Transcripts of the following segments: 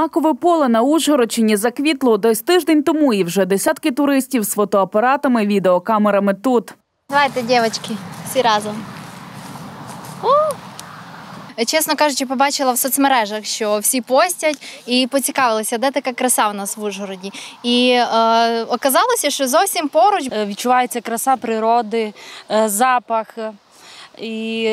Макове поле на Ужгородщині заквітло десь тиждень тому, і вже десятки туристів з фотоапаратами, відеокамерами тут. Давайте, дівчатки, всі разом. Чесно кажучи, побачила в соцмережах, що всі постять і поцікавилися, де така краса в нас в Ужгороді. І е, оказалося, що зовсім поруч Е, Відчувається краса природи, е, запах. І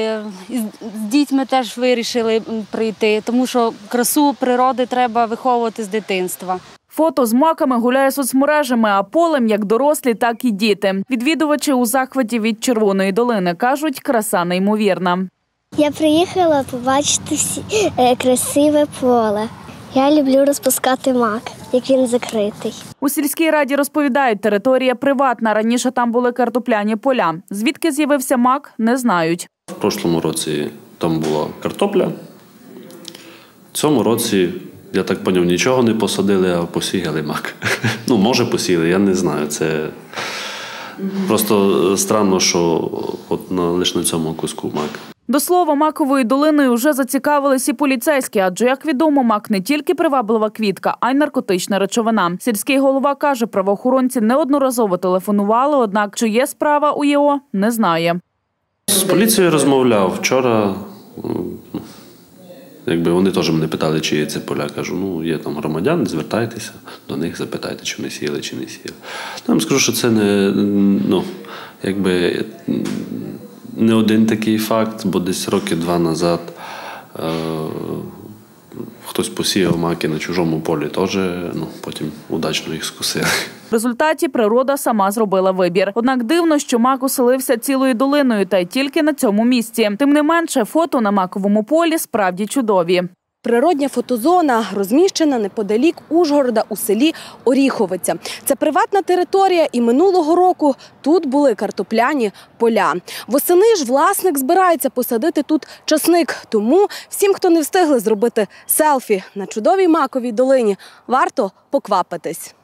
з з дітьми теж вирішили прийти, тому що красу природи треба виховувати з дитинства. Фото з маками гуляє соцмережами, а полем як дорослі, так і діти. Відвідувачі у захваті від червоної долини кажуть, краса неймовірна. Я приїхала побачити всі, е, красиве поле. Я люблю розпускати мак, як він закритий. У сільській раді розповідають, територія приватна. Раніше там були картопляні поля. Звідки з'явився мак, не знають. В прошлому році там була картопля. В цьому році, я так поняв, нічого не посадили, а посіяли мак. Ну, може, посіяли, я не знаю. Це просто странно, що от на, лише на цьому куску мак. До слова, маковою долиною вже зацікавились і поліцейські, адже як відомо, мак не тільки приваблива квітка, а й наркотична речовина. Сільський голова каже, правоохоронці неодноразово телефонували, однак чи є справа у ЄО, не знає. З поліцією розмовляв вчора. Якби вони теж мене питали, чи це поля. Кажу, ну є там громадяни, звертайтеся до них, запитайте, чи вони сіяли, чи не сіяли. Ну, я вам скажу, що це не, ну, якби, не один такий факт, бо десь роки два назад е, хтось посіяв маки на чужому полі, теж ну, потім удачно їх скусили. В результаті природа сама зробила вибір. Однак дивно, що мак оселився цілою долиною, та й тільки на цьому місці. Тим не менше, фото на маковому полі справді чудові. Природня фотозона розміщена неподалік Ужгорода у селі Оріховиця. Це приватна територія, і минулого року тут були картопляні поля. Восени ж власник збирається посадити тут часник. Тому всім, хто не встигли зробити селфі на чудовій маковій долині, варто поквапитись.